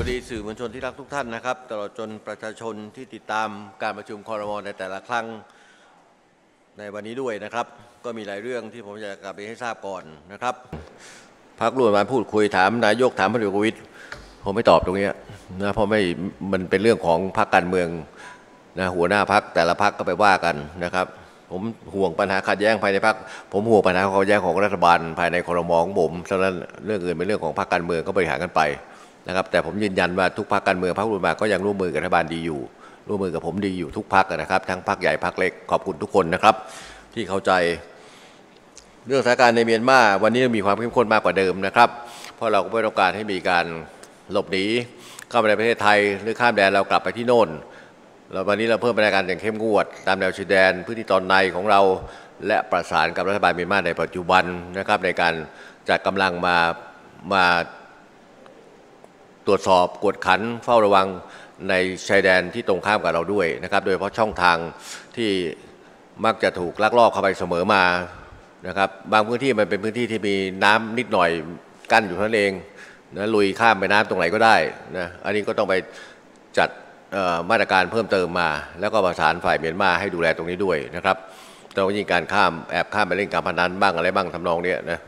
วลชนที่รักทุกท่านนะครับ ตลอดจนประชาชนที่ติดตามการประชุมคอรมอในแต่ละครั้งในวันนี้ด้วยนะครับ ก็มีหลายเรื่องที่ผมอยากกลับไปให้ทราบก่อนนะครับพักร่วมมาพูดคุยถามนายกถามพลเอกประวิตยผมไม่ตอบตรงนี้นะเพราะไม่มันเป็นเรื่องของพรรคการเมืองนะหัวหน้าพักแต่ละพักก็ไปว่ากันนะครับ ผมห่วงปัญหาขัดแย้งภายในพักผมห่วงปัญหาขัดแย้งของรัฐบาลภายในคอรมอของผมฉะนั้นเรื่องอื่นเป็นเรื่องของพรรคการเมืองก็บริหารกันไป นะครับแต่ผมยืนยันว่าทุกพรรคการเมืองพรรคร่วมมาก็ยังร่วมมือกับรัฐบาลดีอยู่ ร่วมมือกับผมดีอยู่ทุกพรรคนะครับทั้งพรรคใหญ่พรรคเล็กขอบคุณทุกคนนะครับ ที่เข้าใจเรื่องสถานการณ์ในเมียนมาวันนี้มีความเข้มข้นมากกว่าเดิมนะครับ เพราะเราก็ไม่ต้องการให้มีการหลบหนีเข้ามาในประเทศไทยหรือข้ามแดนเรากลับไปที่โน่นแล้ววันนี้เราเพิ่มมาตรการอย่างเข้มงวด ตามแนวชายแดนพื้นที่ตอนในของเรา และประสานกับรัฐบาลเมียนมาในปัจจุบันนะครับในการจัดกำลังมามา ตรวจสอบกวดขันเฝ้าระวังในชายแดนที่ตรงข้ามกับเราด้วยนะครับโดยเฉพาะช่องทางที่มักจะถูกลักลอบเข้าไปเสมอมานะครับบางพื้นที่มันเป็นพื้นที่ที่มีน้ำนิดหน่อยกั้นอยู่เท่านั้นเองนะลุยข้ามไปน้ำตรงไหนก็ได้นะอันนี้ก็ต้องไปจัดมาตรการเพิ่มเติมมา แล้วก็ประสานฝ่ายเมียนมาให้ดูแลตรงนี้ด้วยนะครับต้องยิงการข้ามแอบข้ามไปเล่นการพนันบ้างอะไรบ้างทำนองเนี้ยนะ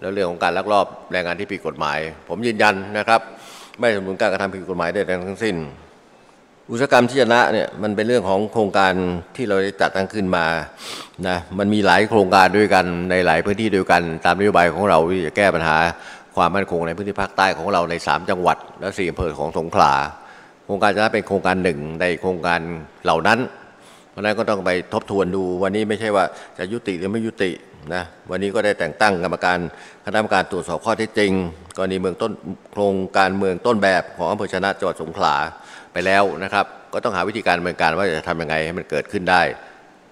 แล้วเรื่องของการลักลอบแรงงานที่ผิดกฎหมาย ผมยืนยันนะครับ ไม่สนับสนุนการกระทำผิดกฎหมายใดๆทั้งสิ้น อุตสาหกรรมที่ชนะเนี่ยมันเป็นเรื่องของโครงการที่เราได้จัดตั้งขึ้นมานะมันมีหลายโครงการด้วยกันในหลายพื้นที่ด้วยกัน ตามนโยบายของเราที่จะแก้ปัญหาความมั่นคงในพื้นที่ภาคใต้ของเราใน 3 จังหวัด และ4อำเภอของสงขลาโครงการชนะเป็นโครงการหนึ่งในโครงการเหล่านั้น เพราะนั้นก็ต้องไปทบทวนดูวันนี้ไม่ใช่ว่าจะยุติหรือไม่ยุติ นะวันนี้ก็ได้แต่งตั้งกรรมการคณะกรรมการตรวจสอบข้อเท็จจริง กรณีเมืองต้นโครงการเมืองต้นแบบของอำเภอชนะจังหวัดสงขลาไปแล้วนะครับ ก็ต้องหาวิธีการดำเนินการว่าจะทำยังไงให้มันเกิดขึ้นได้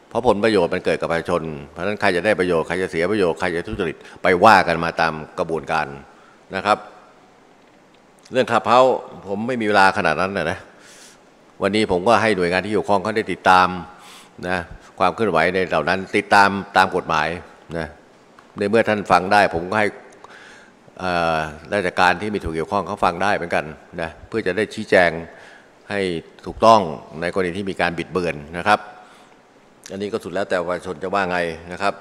เพราะผลประโยชน์มันเกิดกับประชาชน เพราะฉะนั้นใครจะได้ประโยชน์ใครจะเสียประโยชน์ใครจะทุจริตไปว่ากันมาตามกระบวนการนะครับ เรื่องขับเฮ้าผมไม่มีเวลาขนาดนั้นนะนะวันนี้ผมก็ให้หน่วยงานที่เกี่ยวข้องเขาได้ติดตามนะความเคลื่อนไหวในเหล่านั้นติดตามตามกฎหมาย นะในเมื่อท่านฟังได้ ผมก็ให้ราชการที่มีถูกเกี่ยวข้องเขาฟังได้เหมือนกันนะเพื่อจะได้ชี้แจงให้ถูกต้องในกรณีที่มีการบิดเบือนนะครับ อันนี้ก็สุดแล้วแต่ประชาชนจะว่าไงนะครับ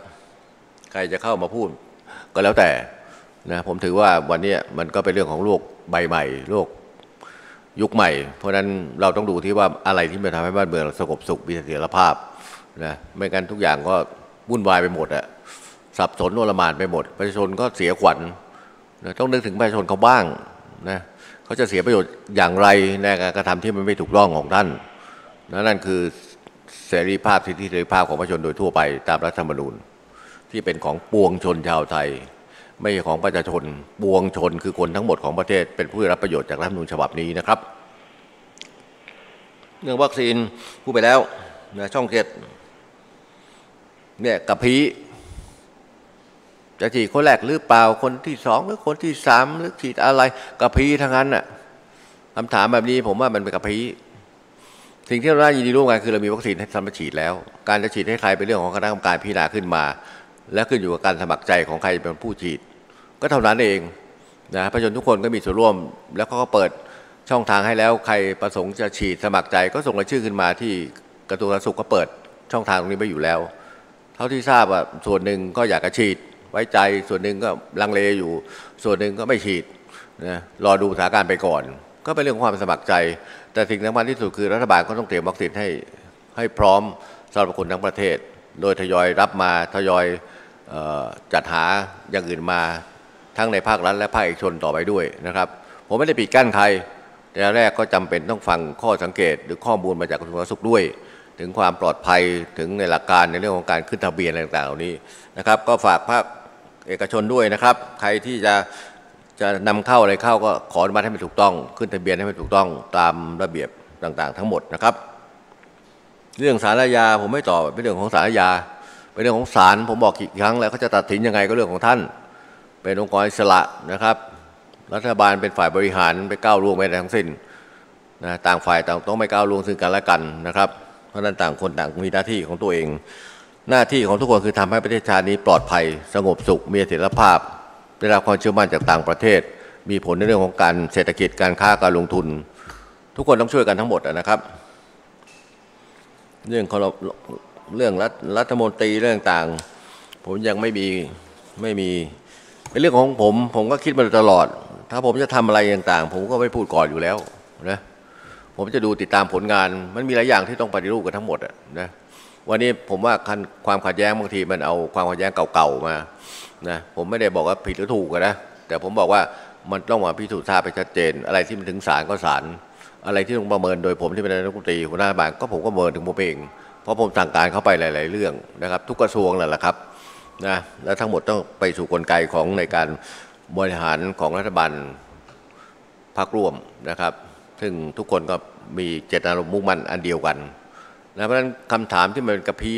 ใครจะเข้ามาพูดก็แล้วแต่นะผมถือว่าวันนี้มันก็เป็นเรื่องของโลกใบใหม่โลกยุคใหม่ เพราะฉะนั้นเราต้องดูที่ว่าอะไรที่มันทำให้บ้านเมืองสงบสุขมีเสถียรภาพนะไม่งั้นทุกอย่างก็ วุ่นวายไปหมดอะสับสนโนลมานไปหมด ประชาชนก็เสียขวัญต้องนึกถึงประชาชนเขาบ้างนะเขาจะเสียประโยชน์อย่างไรในการกระทำที่มันไม่ถูกต้องของท่านนั่นคือเสรีภาพสิทธิเสรีภาพของประชาชนโดยทั่วไปตามรัฐธรรมนูญ ที่เป็นของปวงชนชาวไทย ไม่ใช่ของประชาชนปวงชนคือคนทั้งหมดของประเทศ เป็นผู้ได้รับประโยชน์จากรัฐธรรมนูญฉบับนี้นะครับ เรื่องวัคซีนพูดไปแล้วนะช่องเจ็ด เนี่ยกับพีจะฉีดคนแรกหรือเปล่าคนที่สองหรือคนที่สามหรือฉีดอะไรกระพีทั้งนั้นน่ะคำถามแบบนี้ผมว่ามันเป็นกระพีสิ่งที่เราได้ยินดีร่วมกันคือเรามีวัคซีนให้สำหรับฉีดแล้ว การจะฉีดให้ใครเป็นเรื่องของคณะกรรมการพิจารณาขึ้นมา และขึ้นอยู่กับการสมัครใจของใครเป็นผู้ฉีด ก็เท่านั้นเองนะประชาชนทุกคนก็มีส่วนร่วม แล้วเขาก็เปิดช่องทางให้แล้วใครประสงค์จะฉีดสมัครใจ ก็ส่งรายชื่อขึ้นมาที่กระทรวงสาธารณสุขก็เปิดช่องทางตรงนี้ไปอยู่แล้ว เท่าที่ทราบว่าส่วนหนึ่งก็อยากจะฉีดไว้ใจส่วนหนึ่งก็ลังเลอยู่ ส่วนหนึ่งก็ไม่ฉีดนะรอดูสถานการณ์ไปก่อน ก็เป็นเรื่องความสมัครใจ แต่สิ่งสำคัญที่สุดคือรัฐบาลก็ต้องเตรียมวัคซีนให้ให้พร้อมสำหรับคนทั้งประเทศ โดยทยอยรับมาทยอยจัดหาอย่างอื่นมาทั้งในภาครัฐและภาคเอกชนต่อไปด้วยนะครับ ผมไม่ได้ปิดกั้นใครแต่แรกก็จำเป็นต้องฟังข้อสังเกตหรือข้อมูลมาจากกระทรวงสาธารณสุขด้วย ถึงความปลอดภัยถึงในหลักการในเรื่องของการขึ้นทะเบียนอะไรต่างๆเหล่านี้นะครับ ก็ฝากภาคเอกชนด้วยนะครับ ใครที่จะจะนำเข้าอะไรเข้าก็ขออนุมัติให้มันถูกต้อง ขึ้นทะเบียนให้มันถูกต้องตามระเบียบต่างๆ ทั้งหมดนะครับ เรื่องสารยาผมไม่ตอบเป็นเรื่องของสารยาเป็นเรื่องของศาลผมบอกกี่ครั้งแล้วเขาจะตัดสินยังไงก็เรื่องของท่าน เป็นองค์กรอิสระนะครับ รัฐบาลเป็นฝ่ายบริหารไปก้าวล่วงไม่ได้ทั้งสิ้นนะต่างฝ่ายต่างต้องไม่ก้าวล่วงซึ่งกันและกันนะครับ ราะนั้นต่างคนต่างมีหน้าที่ของตัวเอง หน้าที่ของทุกคนคือทำให้ประเทศชาตินี้ปลอดภัย สงบสุขมีเสถียรภาพ ได้รับความเชื่อมั่นจากต่างประเทศ มีผลในเรื่องของการเศรษฐกิจการค้าการลงทุน ทุกคนต้องช่วยกันทั้งหมดนะครับ เรื่องคอรเรื่องรัฐรัฐมนตรีเรื่องต่าง ผมยังไม่มีไม่มีเป็นเรื่องของผม ผมก็คิดมาตลอด ถ้าผมจะทำอะไรต่างๆ ผมก็ไม่พูดก่อนอยู่แล้วนะ ผมจะดูติดตามผลงาน มันมีหลายอย่างที่ต้องปฏิรูปกันทั้งหมดอะนะวันนี้ผมว่าคันความขัดแย้งบางทีมันเอาความขัดแย้งเก่าๆมานะผมไม่ได้บอกว่าผิดหรือถูกนะแต่ผมบอกว่ามันต้องมาพิสูจน์ทราบไปชัดเจน อะไรที่มันถึงศาลก็ศาลอะไรที่ต้องประเมินโดยผมที่เป็นนายกรัฐมนตรีหัวหน้าบาลก็ผมก็ประเมินถึงผมเองเพราะผมสั่งการเข้าไปหลาย ๆ เรื่องนะครับ ทุกกระทรวงนั่นแหละครับนะและทั้งหมดต้องไปสู่กลไกของในการบริหารของรัฐบาลพรรคร่วมนะครับ ซึ่งทุกคนก็มีเจตนารมณ์มุ่งมั่นอันเดียวกันนะเพราะฉะนั้นคำถามที่มันกระพี้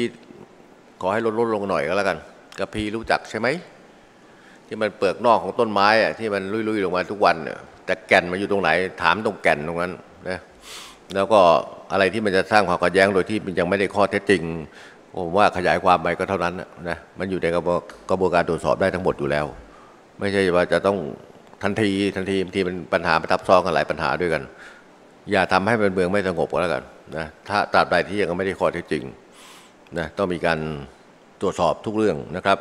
ขอให้ลดลดลงหน่อยก็แล้วกัน กระพี้รู้จักใช่ไหมที่มันเปลือกนอกของต้นไม้อะที่มันลุยๆลงมาทุกวันแต่แก่นมันอยู่ตรงไหน ถามตรงแก่นตรงนั้นนะแล้วก็อะไรที่มันจะสร้างความขัดแย้งโดยที่มันยังไม่ได้ข้อเท็จจริงผมว่าขยายความไปก็เท่านั้นนะมันอยู่ในกระบวนการตรวจสอบได้ทั้งหมดอยู่แล้ว ไม่ใช่ว่าจะต้อง ทันทีทันทีบางทีมันปัญหาประทับซ้อนกันหลายปัญหาด้วยกัน อย่าทำให้เป็นเมืองไม่สงบก็แล้วกันนะถ้าตราบใดที่ยังไม่ได้ข้อเท็จจริงนะต้องมีการตรวจสอบทุกเรื่องนะครับ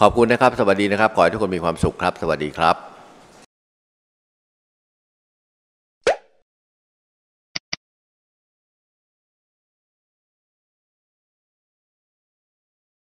ขอบคุณนะครับ สวัสดีนะครับ ขอให้ทุกคนมีความสุขครับ สวัสดีครับ